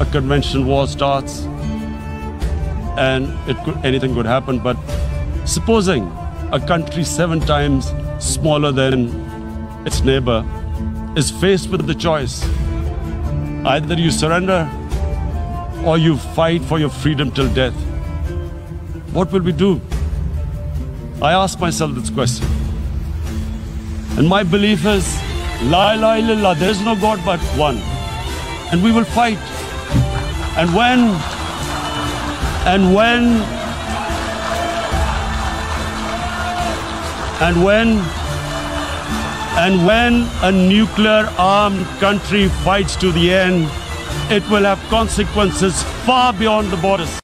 a conventional war starts and it could, anything could happen. But supposing a country seven times smaller than its neighbor is faced with the choice either you surrender or you fight for your freedom till death, what will we do? I ask myself this question. And my belief is, La ilaha illallah, there is no God but one. And we will fight. And when, and when, and when, and when a nuclear armed country fights to the end, it will have consequences far beyond the borders.